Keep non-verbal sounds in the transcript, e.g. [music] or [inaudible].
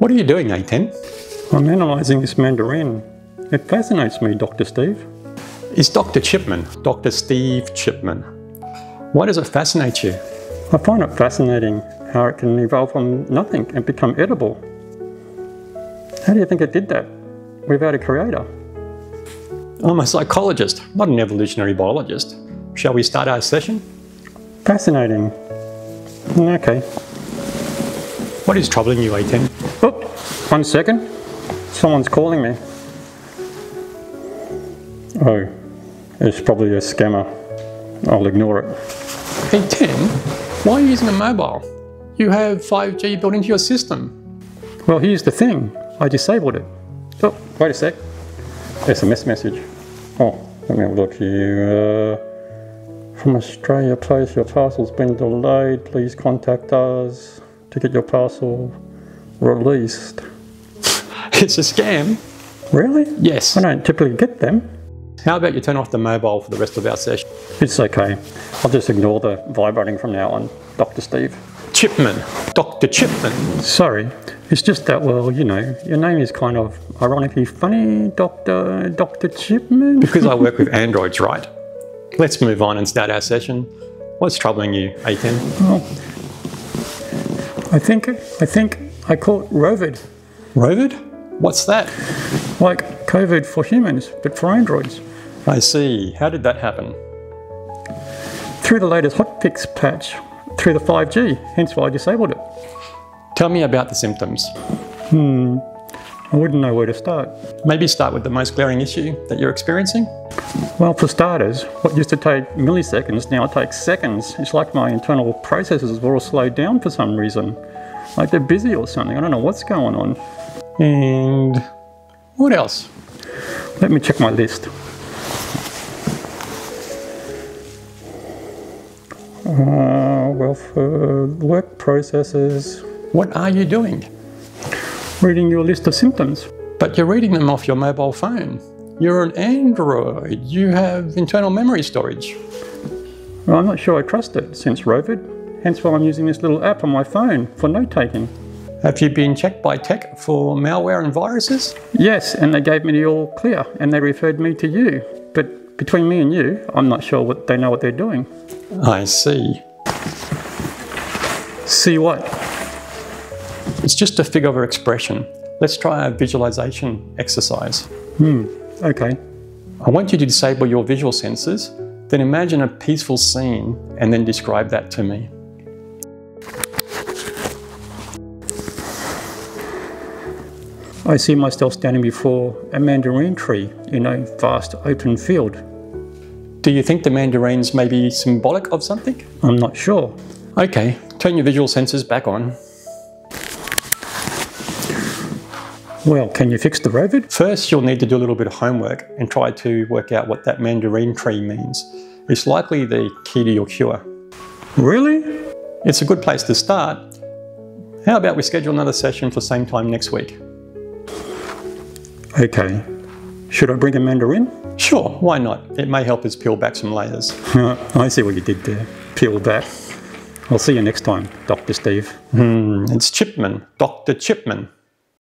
What are you doing, A10? I'm analysing this mandarin. It fascinates me, Dr. Steve. Is Dr. Chipman, Dr. Steve Chipman. Why does it fascinate you? I find it fascinating how it can evolve from nothing and become edible. How do you think it did that without a creator? I'm a psychologist, not an evolutionary biologist. Shall we start our session? Fascinating. Okay. What is troubling you, A10? Oh, one second. Someone's calling me. Oh, it's probably a scammer. I'll ignore it. A10? Why are you using a mobile? You have 5G built into your system. Well, here's the thing. I disabled it. Oh, wait a sec. SMS message. Oh, let me have a look here. Uh, from Australia Post, your parcel's been delayed. Please contact us to get your parcel released. It's a scam. Really? Yes. I don't typically get them. How about you turn off the mobile for the rest of our session? It's okay. I'll just ignore the vibrating from now on, Dr. Steve. Chipman, Dr. Chipman. Sorry, it's just that, well, you know, your name is kind of ironically funny, Dr. Dr. Chipman. [laughs] Because I work with androids, right? Let's move on and start our session. What's troubling you, A10? Oh, I think, I think I caught Rovid, Rovid? What's that? like COVID for humans, but for androids. I see. How did that happen? Through the latest hotfix patch, through the 5G, hence why I disabled it. Tell me about the symptoms. Hmm. I wouldn't know where to start. Maybe start with the most glaring issue that you're experiencing. Well, for starters, what used to take milliseconds now takes seconds. It's like my internal processes were all slowed down for some reason. Like they're busy or something. I don't know what's going on. And what else? Let me check my list. Uh, well, for work processes, What are you doing? Reading your list of symptoms. But you're reading them off your mobile phone. You're an Android. You have internal memory storage. Well, I'm not sure I trust it since Rovid. Hence why I'm using this little app on my phone for note taking. Have you been checked by tech for malware and viruses? Yes, and they gave me the all clear and they referred me to you. But between me and you, I'm not sure what they know what they're doing. I see. See what? It's just a figure of expression. Let's try a visualization exercise. Hmm, okay. I want you to disable your visual senses, then imagine a peaceful scene and then describe that to me. I see myself standing before a mandarin tree in a vast open field. Do you think the mandarins may be symbolic of something? I'm not sure. Okay, turn your visual senses back on. Well, can you fix the Rovid? First, you'll need to do a little bit of homework and try to work out what that mandarin tree means. It's likely the key to your cure. Really? It's a good place to start. How about we schedule another session for same time next week? Okay. Should I bring a mandarin? Sure, why not? It may help us peel back some layers. I see what you did there. Peel back. I'll see you next time, Dr. Steve. Hmm, it's Chipman, Dr. Chipman.